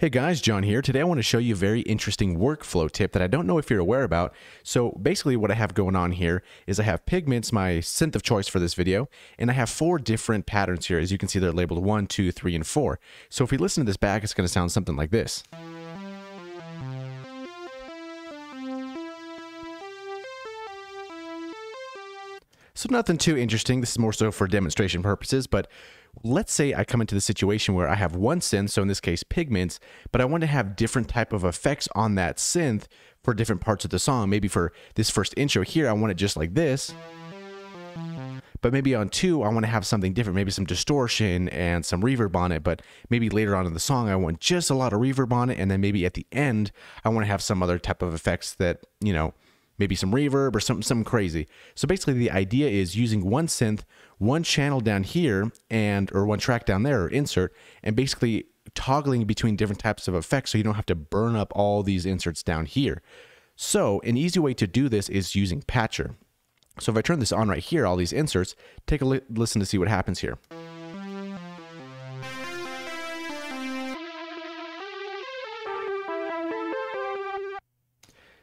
Hey guys, Jon here. Today I want to show you a very interesting workflow tip that I don't know if you're aware about. So basically what I have going on here is I have Pigments, my synth of choice for this video, and I have four different patterns here. As you can see, they're labeled one, two, three, and four. So if we listen to this back, it's going to sound something like this. So nothing too interesting. This is more so for demonstration purposes, but let's say I come into the situation where I have one synth, so in this case pigments, but I want to have different type of effects on that synth for different parts of the song. Maybe for this first intro here, I want it just like this. But maybe on two, I want to have something different, maybe some distortion and some reverb on it. But maybe later on in the song, I want just a lot of reverb on it. And then maybe at the end, I want to have some other type of effects that, you know, maybe some reverb or something, something crazy. So basically the idea is using one synth, one channel down here and, or one track down there or insert and basically toggling between different types of effects so you don't have to burn up all these inserts down here. So an easy way to do this is using Patcher. So if I turn this on right here, all these inserts, take a li listen to see what happens here.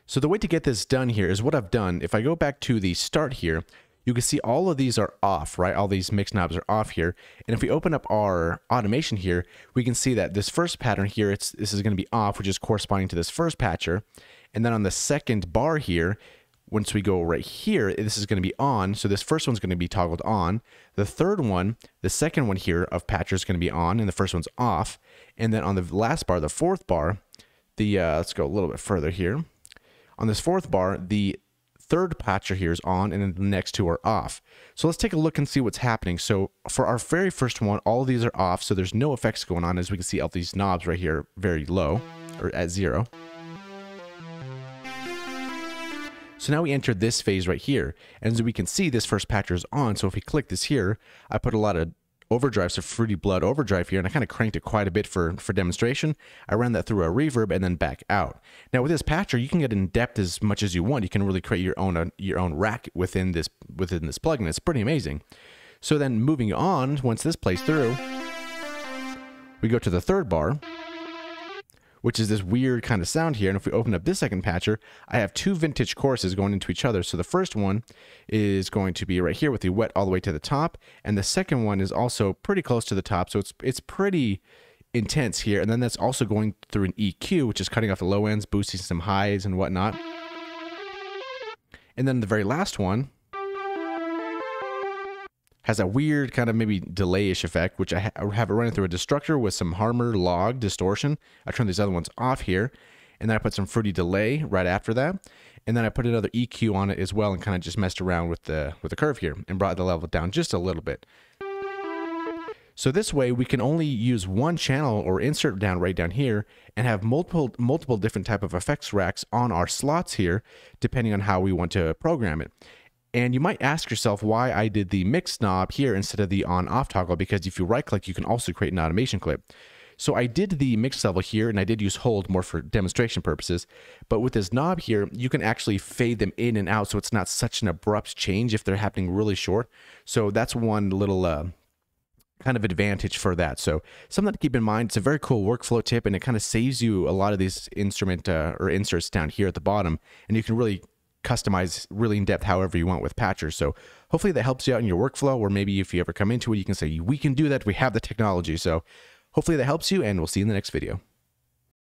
So the way to get this done here is what I've done. If I go back to the start here, you can see all of these are off, right? All these mix knobs are off here. And if we open up our automation here, we can see that this first pattern here, it's this is going to be off, which is corresponding to this first patcher. And then on the second bar here, once we go right here, this is going to be on. So this first one's going to be toggled on. The third one, the second one here of patcher is going to be on, and the first one's off. And then on the last bar, the fourth bar, the uh, let's go a little bit further here. On this fourth bar, the third patcher here is on and then the next two are off. So let's take a look and see what's happening. So for our very first one, all these are off, so there's no effects going on. As we can see, all these knobs right here very low or at zero. So now we enter this phase right here. And as we can see, this first patcher is on. So if we click this here, I put a lot of overdrive, so Fruity Blood overdrive here, and I kind of cranked it quite a bit for, for demonstration. I ran that through a reverb and then back out. Now with this patcher, you can get in depth as much as you want. You can really create your own uh, your own rack within this within this plugin. It's pretty amazing. So then moving on, once this plays through, we go to the third bar which is this weird kind of sound here. And if we open up this second patcher, I have two vintage choruses going into each other. So the first one is going to be right here with the wet all the way to the top. And the second one is also pretty close to the top. So it's, it's pretty intense here. And then that's also going through an EQ, which is cutting off the low ends, boosting some highs and whatnot. And then the very last one has a weird kind of maybe delay-ish effect, which I ha have it running through a Distructor with some Harmor log distortion. I turn these other ones off here, and then I put some fruity delay right after that, and then I put another EQ on it as well, and kind of just messed around with the with the curve here and brought the level down just a little bit. So this way we can only use one channel or insert down right down here and have multiple multiple different type of effects racks on our slots here depending on how we want to program it. And you might ask yourself why I did the mix knob here instead of the on off toggle, because if you right click, you can also create an automation clip. So I did the mix level here and I did use hold mode for demonstration purposes. But with this knob here, you can actually fade them in and out so it's not such an abrupt change if they're happening really short. So that's one little uh, kind of advantage for that. So something to keep in mind. It's a very cool workflow tip and it kind of saves you a lot of these instrument uh, or inserts down here at the bottom. And you can really customize really in depth however you want with patchers. So hopefully that helps you out in your workflow, or maybe if you ever come into it, you can say, we can do that. We have the technology. So hopefully that helps you, and we'll see you in the next video.